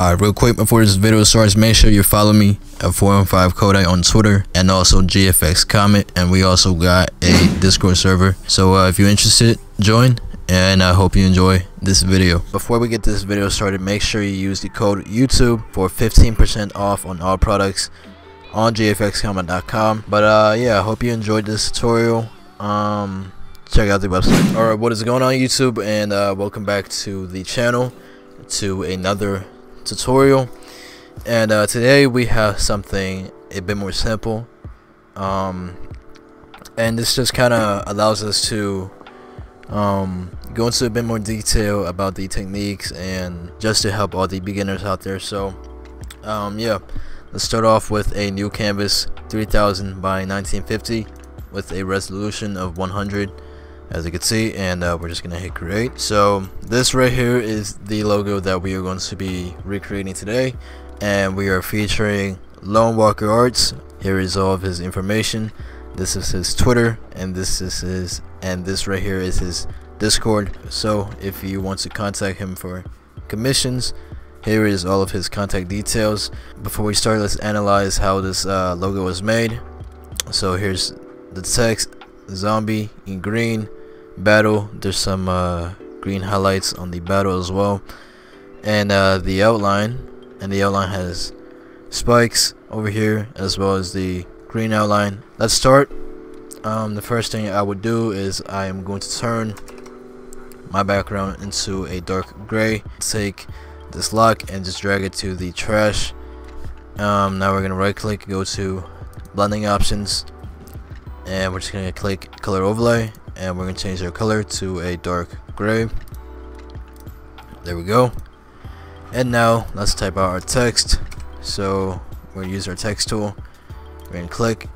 Alright, real quick before this video starts, make sure you follow me at 415 Kodak on Twitter and also GFX Comet. And we also got a Discord server. So uh, if you're interested, join. And I hope you enjoy this video. Before we get this video started, make sure you use the code YouTube for 15% off on all products on gfxcomet.com. But uh, yeah, I hope you enjoyed this tutorial. Um, check out the website. Alright, what is going on YouTube? And uh, welcome back to the channel to another tutorial. And uh, today we have something a bit more simple. Um, and this just kind of allows us to um, go into a bit more detail about the techniques and just to help all the beginners out there. So um, yeah let's start off with a new canvas 3000 by 1950 with a resolution of 100 as you can see and uh, we're just gonna hit create. So this right here is the logo that we are going to be recreating today and we are featuring Lone Walker Arts. Here is all of his information. This is his Twitter and this is his and this right here is his Discord. So if you want to contact him for commissions here is all of his contact details. Before we start let's analyze how this uh, logo was made. So here's the text zombie in green battle. There's some uh, green highlights on the battle as well. And uh, the outline and the outline has spikes over here as well as the green outline. Let's start. Um, the first thing I would do is I am going to turn my background into a dark gray. Take this lock and just drag it to the trash. Um, now we're gonna right click go to blending options and we're just gonna click color overlay and we're gonna change our color to a dark gray. There we go. And now let's type out our text. So we're gonna use our text tool. We're gonna click.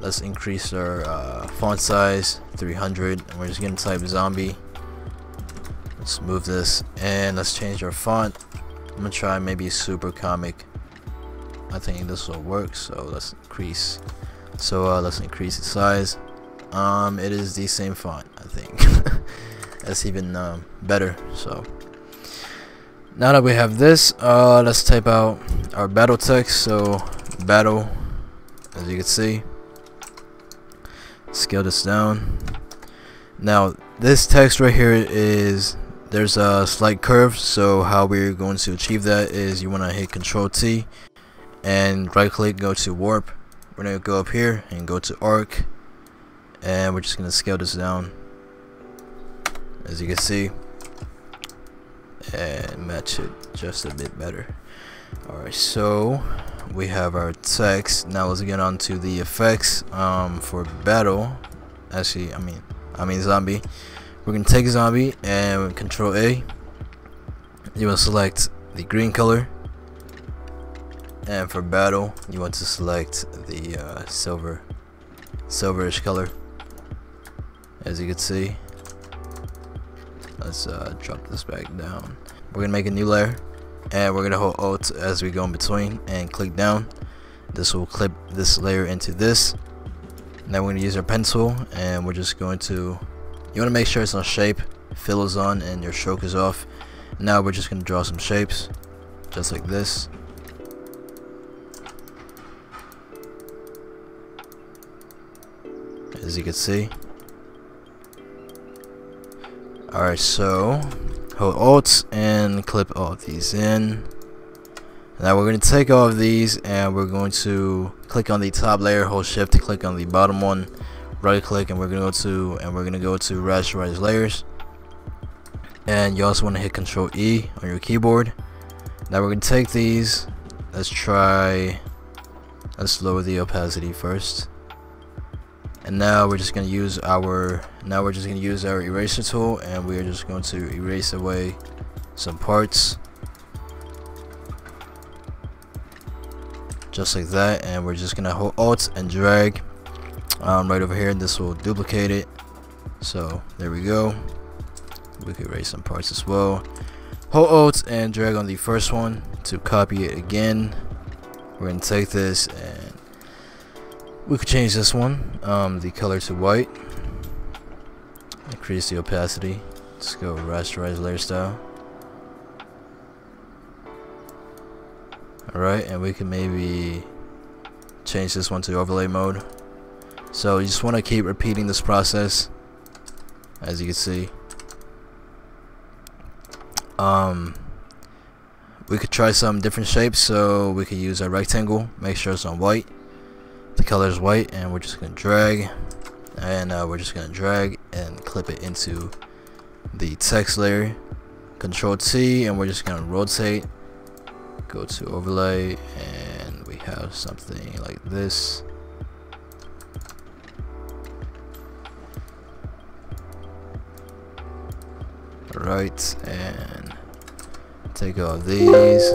Let's increase our uh, font size 300 and we're just gonna type zombie. Let's move this. And let's change our font. I'm gonna try maybe super comic. I think this will work so let's increase. So uh, let's increase the size um, it is the same font I think. That's even um, better so. Now that we have this uh, let's type out our battle text. So battle as you can see. Scale this down. Now this text right here is there's a slight curve so how we're going to achieve that is you want to hit control T and right click go to warp. We're gonna go up here and go to arc and we're just gonna scale this down. As you can see. And match it just a bit better. Alright so we have our text. Now let's get on to the effects um, for battle. Actually I mean I mean zombie. We're gonna take zombie and control A. You want to select the green color. And for battle you want to select the uh, silver silverish color as you can see let's uh, drop this back down. We're gonna make a new layer and we're gonna hold alt as we go in between and click down. This will clip this layer into this. Now we're gonna use our pencil and we're just going to you want to make sure it's on shape fill is on and your stroke is off. Now we're just gonna draw some shapes just like this. As you can see alright so hold alt and clip all of these in. Now we're going to take all of these and we're going to click on the top layer hold shift to click on the bottom one right click and we're going to go to and we're going to go to rasterize layers. And you also want to hit control E on your keyboard. Now we're going to take these. Let's try let's lower the opacity first and now we're just going to use our now we're just going to use our eraser tool and we're just going to erase away some parts. Just like that and we're just gonna hold alt and drag um, right over here and this will duplicate it. So there we go. We can erase some parts as well. Hold alt and drag on the first one to copy it again. We're gonna take this and we could change this one um, the color to white increase the opacity let's go rasterize layer style Alright, and we can maybe change this one to overlay mode. So you just want to keep repeating this process as you can see. Um, we could try some different shapes so we could use a rectangle make sure it's on white the color is white and we're just gonna drag and uh, we're just gonna drag and clip it into the text layer. Control T and we're just gonna rotate. Go to overlay and we have something like this. Right and take all these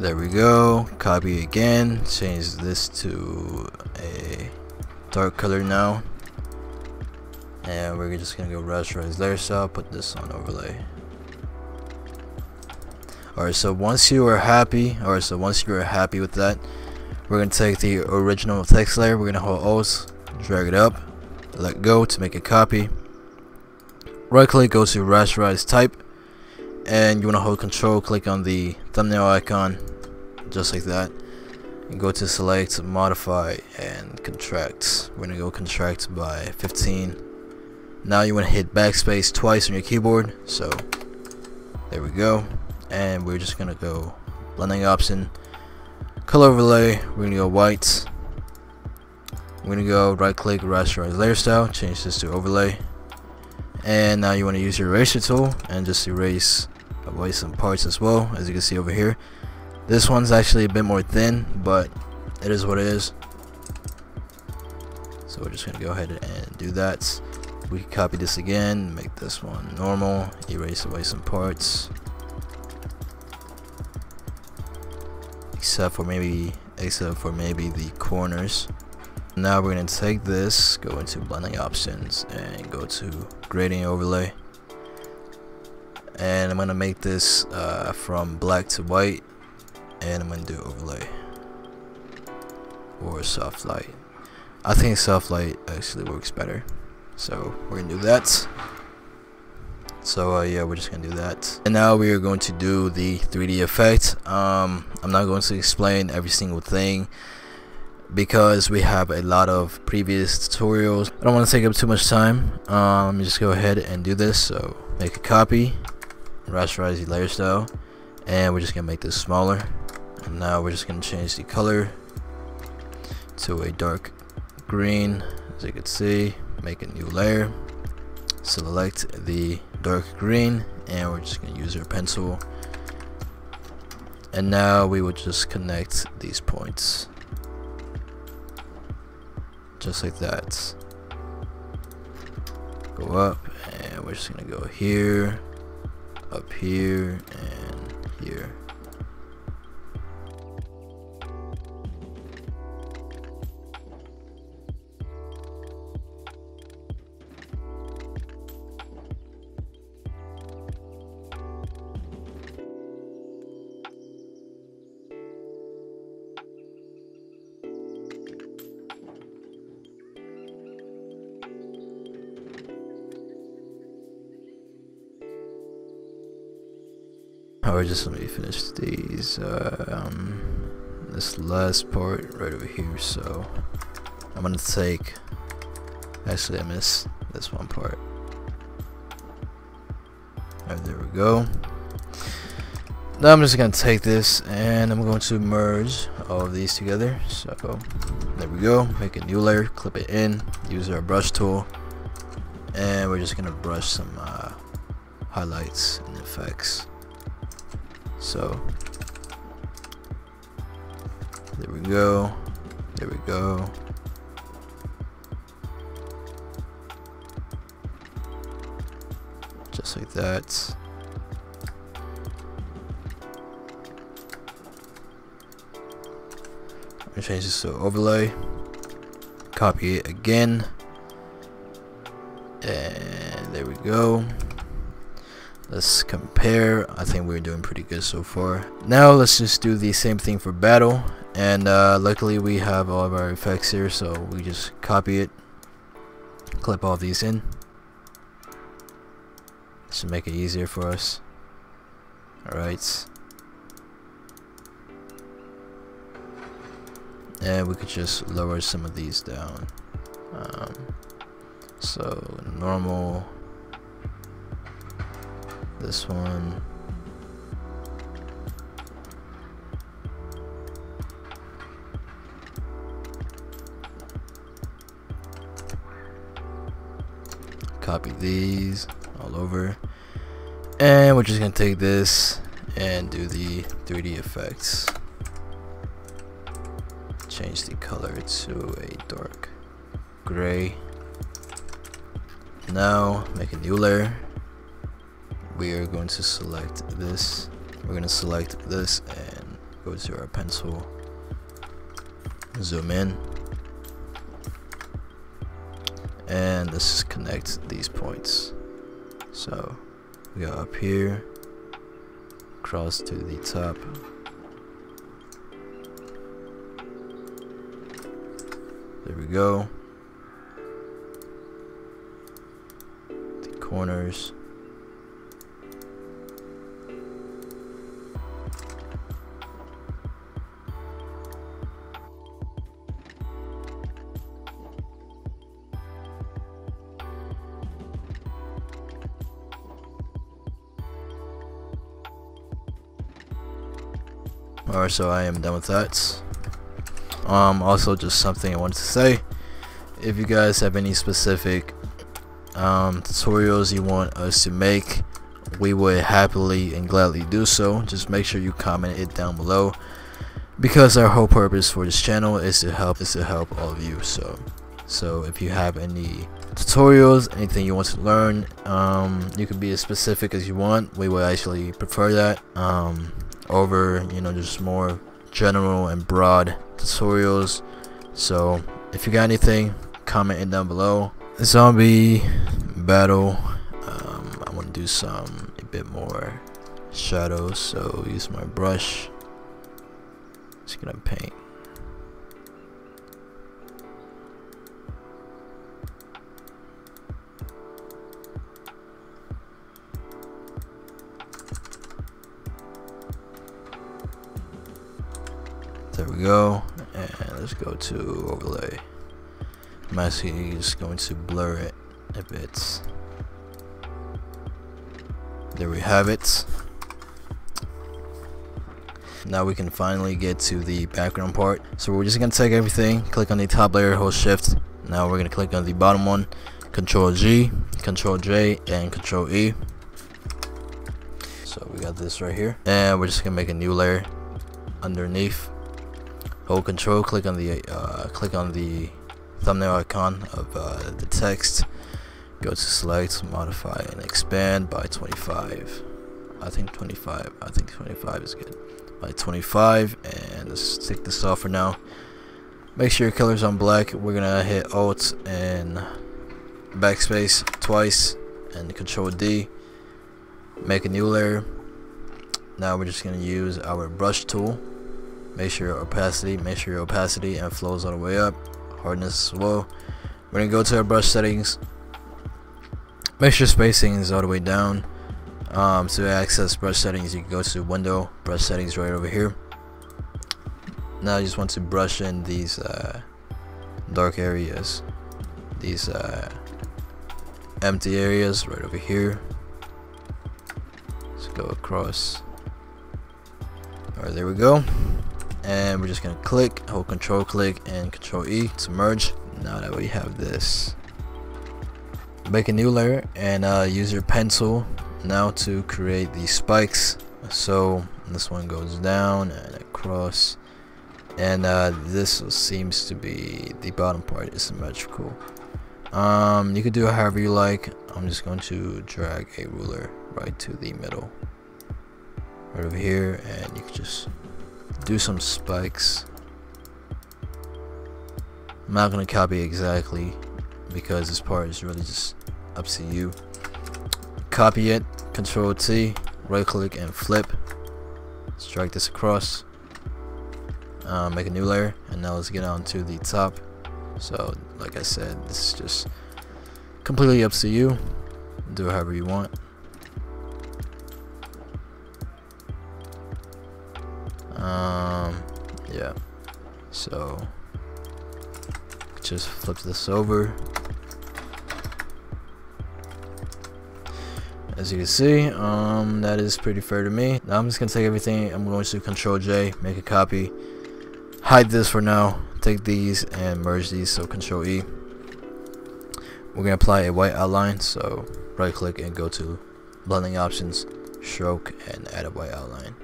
there we go. Copy again. Change this to a dark color now. And we're just gonna go rasterize layer style put this on overlay. Alright so once you are happy or so once you are happy with that we're gonna take the original text layer. We're gonna hold Alt drag it up let go to make a copy. Right click go to rasterize type and you want to hold control click on the thumbnail icon just like that. And go to select modify and contract. We're gonna go contract by 15 now you want to hit backspace twice on your keyboard so there we go. And we're just gonna go blending option color overlay we're gonna go white. We're gonna go right click rasterize layer style change this to overlay. And now you want to use your eraser tool and just erase away some parts as well as you can see over here. This one's actually a bit more thin but it is what it is. So we're just gonna go ahead and do that. We can copy this again make this one normal erase away some parts. Except for maybe except for maybe the corners. Now we're going to take this, go into blending options and go to gradient overlay. And I'm to make this uh, from black to white and I'm to do overlay or soft light. I think soft light actually works better. So we're to do that. So uh, yeah, we're just to do that. And now we are going to do the 3D effect. Um, I'm not going to explain every single thing because we have a lot of previous tutorials I don't want to take up too much time um, let me just go ahead and do this so make a copy rasterize the layer style. And we're just gonna make this smaller. And now we're just gonna change the color to a dark green. As you can see make a new layer. Select the dark green and we're just gonna use our pencil. And now we will just connect these points. Just like that. Go up and we're just gonna go here up here and here just let me finish these uh, um, this last part right over here so I'm gonna take actually I missed this one part. Alright there we go. Now I'm just gonna take this and I'm going to merge all of these together. So there we go. Make a new layer clip it in use our brush tool and we're just gonna brush some uh, highlights and effects so there we go there we go. Just like that. I'm gonna change this to overlay. Copy it again. And there we go let's compare I think we're doing pretty good so far now let's just do the same thing for battle and uh, luckily we have all of our effects here so we just copy it clip all these in to make it easier for us. Alright. And we could just lower some of these down. Um, so normal. This one. Copy these all over. And we're just going to take this and do the 3D effects. Change the color to a dark gray. Now make a new layer. We are going to select this. We're going to select this and go to our pencil. Zoom in. And let's just connect these points. So we go up here cross to the top there we go the corners so I am done with that. Um, also just something I wanted to say. If you guys have any specific um, tutorials you want us to make, we would happily and gladly do so. Just make sure you comment it down below. Because our whole purpose for this channel is to help is to help all of you. So so if you have any tutorials, anything you want to learn, um, you can be as specific as you want. We would actually prefer that. Um, over you know just more general and broad tutorials. So if you got anything comment it down below. Zombie battle um, I want to do some a bit more shadows so use my brush. Just gonna paint go to overlay. I'm going to blur it a bit. There we have it. Now we can finally get to the background part. So we're just going to take everything, click on the top layer, hold shift. Now we're going to click on the bottom one, control G, control J, and control E. So we got this right here. And we're just going to make a new layer underneath hold control click on the uh, click on the thumbnail icon of uh, the text. Go to select modify and expand by 25 I think 25 I think 25 is good. By 25 and let's take this off for now. Make sure your color's on black. We're gonna hit alt and backspace twice and control D. Make a new layer. Now we're just gonna use our brush tool make sure your opacity make sure your opacity and flows all the way up. Hardness as well. We're gonna go to our brush settings. Make sure spacing is all the way down. Um, to access brush settings you can go to window brush settings right over here. Now you just want to brush in these uh, dark areas. These uh, empty areas right over here. Let's go across. Alright there we go and we're just gonna click hold control click and control E to merge. Now that we have this. Make a new layer and uh, use your pencil now to create these spikes. So this one goes down and across. And uh, this seems to be the bottom part. Is symmetrical. Um, you can do it however you like. I'm just going to drag a ruler right to the middle. Right over here and you can just do some spikes. I'm not gonna copy exactly because this part is really just up to you. Copy it, Control T, right click and flip. Let's drag this across. Uh, make a new layer and now let's get on to the top. So like I said, this is just completely up to you. Do it however you want. So just flip this over. As you can see, um, that is pretty fair to me. Now I'm just gonna take everything. I'm going to Control J, make a copy, hide this for now. Take these and merge these. So Control E. We're gonna apply a white outline. So right click and go to blending options, stroke, and add a white outline.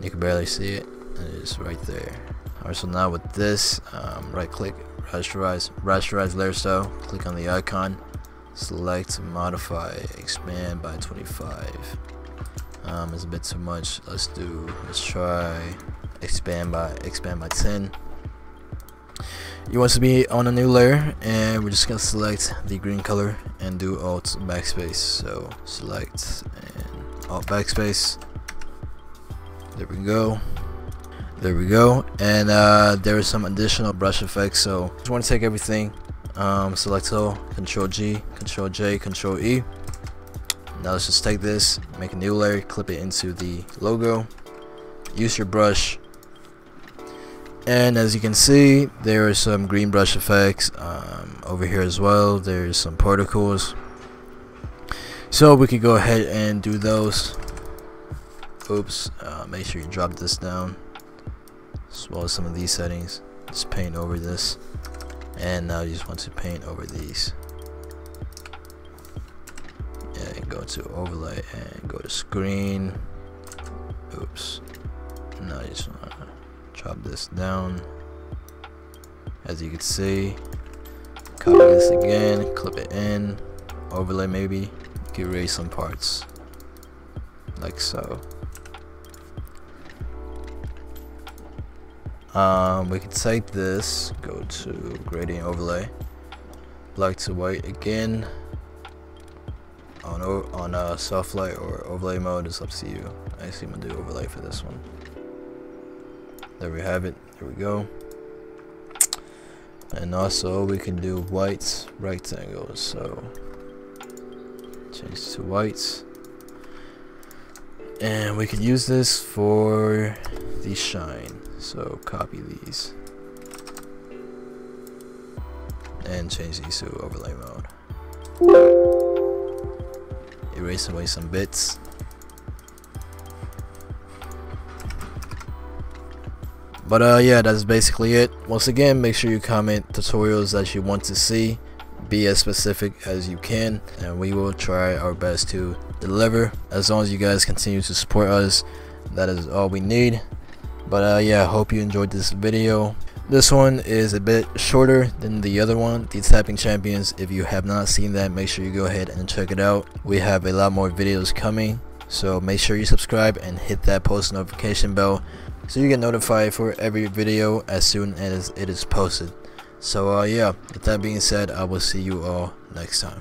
You can barely see it. Is right there. Alright, so now with this, um, right click, rasterize, rasterize layer style, click on the icon, select modify, expand by 25. Um, it's a bit too much. Let's do, let's try expand by, expand by 10. You want to be on a new layer and we're just gonna select the green color and do alt backspace. So select and alt backspace. There we go there we go. And uh, there is some additional brush effects so just want to take everything um, select all control G control J control E. Now let's just take this make a new layer clip it into the logo. Use your brush. And as you can see there are some green brush effects um, over here as well. There's some particles. So we could go ahead and do those. Oops uh, make sure you drop this down as well as some of these settings. Just paint over this. And now you just want to paint over these. And go to overlay and go to screen. Oops. Now you just want to chop this down. As you can see copy this again clip it in. Overlay maybe. You can erase some parts. Like so Um, we can take this, go to gradient overlay, black to white again. On on uh, soft light or overlay mode is up to you. I I'm gonna do overlay for this one. There we have it. There we go. And also we can do white rectangles. So change to white. And we can use this for the shine. So copy these and change these to overlay mode. Erase away some bits. But uh, yeah, that's basically it. Once again, make sure you comment tutorials that you want to see. Be as specific as you can, and we will try our best to deliver. As long as you guys continue to support us, that is all we need. But uh, yeah hope you enjoyed this video. This one is a bit shorter than the other one the tapping champions. If you have not seen that make sure you go ahead and check it out. We have a lot more videos coming so make sure you subscribe and hit that post notification bell so you get notified for every video as soon as it is posted. So uh, yeah with that being said i will see you all next time